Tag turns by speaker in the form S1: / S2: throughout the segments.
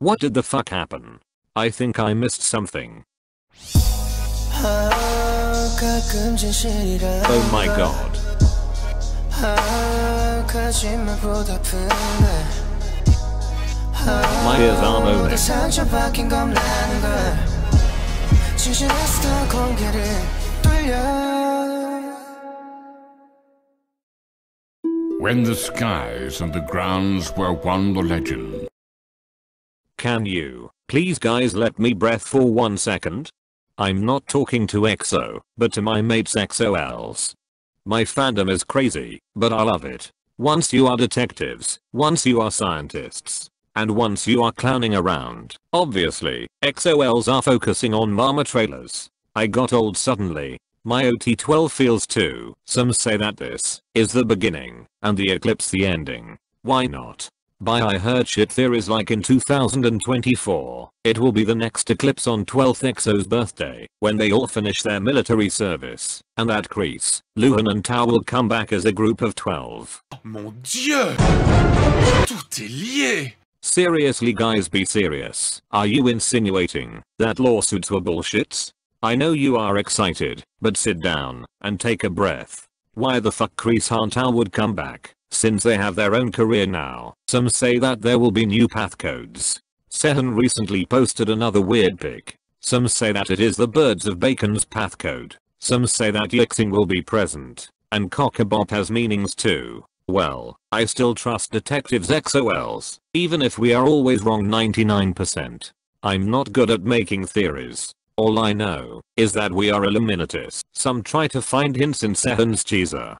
S1: What did the fuck happen? I think I missed something. Oh my god. My ears are moaning.
S2: When the skies and the grounds were one the legend.
S1: Can you, please guys let me breath for one second? I'm not talking to EXO, but to my mates EXO-Ls. My fandom is crazy, but I love it. Once you are detectives, once you are scientists, and once you are clowning around, obviously, EXO-Ls are focusing on mama trailers. I got old suddenly. My OT12 feels too. Some say that this is the beginning and the eclipse the ending. Why not? By I heard shit theories like in 2024, it will be the next eclipse on 12th EXO's birthday, when they all finish their military service, and that Kris, Luhan and Tao will come back as a group of 12.
S3: Mon dieu Tout est lié
S1: Seriously guys be serious. Are you insinuating that lawsuits were bullshits? I know you are excited, but sit down and take a breath. Why the fuck Kris and Tao would come back? Since they have their own career now, some say that there will be new path codes. Sehun recently posted another weird pic. Some say that it is the birds of bacon's path code. Some say that Yixing will be present. And Ko Ko Bop has meanings too. Well, I still trust detectives EXO-Ls, even if we are always wrong 99%. I'm not good at making theories. All I know is that we are Illuminatus. Some try to find hints in Sehun's teaser.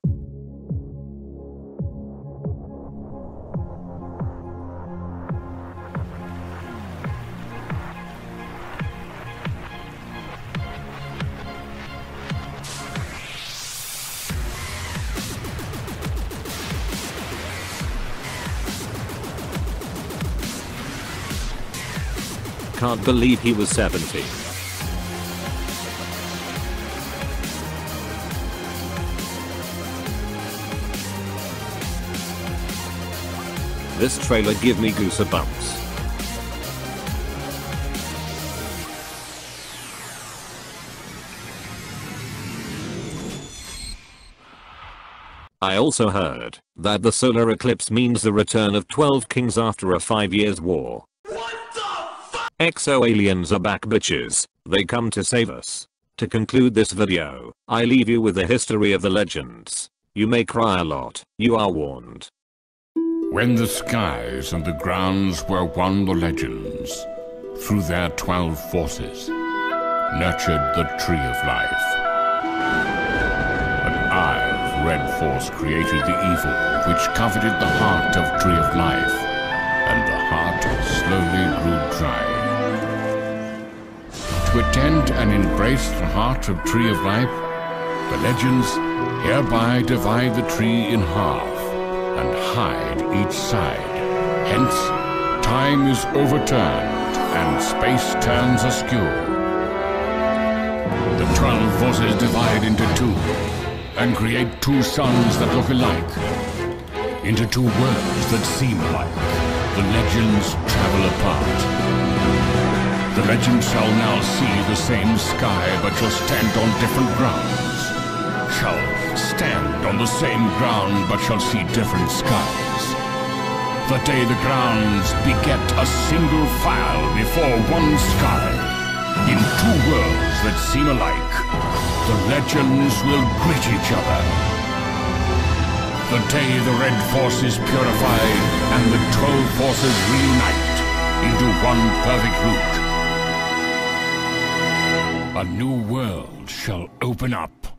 S1: Can't believe he was 17. This trailer give me goosebumps. I also heard that the solar eclipse means the return of 12 kings after a 5 years war. Exo aliens are back bitches. They come to save us. To conclude this video, I leave you with the history of the legends. You may cry a lot, you are warned.
S2: When the skies and the grounds were won the legends, through their twelve forces, nurtured the tree of life. An eye of red force created the evil which coveted the heart of tree of life, and the heart slowly grew dry. To attend and embrace the heart of tree of life, the legends hereby divide the tree in half and hide each side. Hence, time is overturned and space turns askew. The twelve forces divide into two and create two suns that look alike. Into two worlds that seem alike. The legends travel apart. The legend shall now see the same sky but shall stand on different grounds. Shall stand on the same ground but shall see different skies. The day the grounds beget a single file before one sky. In two worlds that seem alike, the legends will greet each other. The day the red force is purified and the twelve forces reunite into one perfect root. A new world shall open up.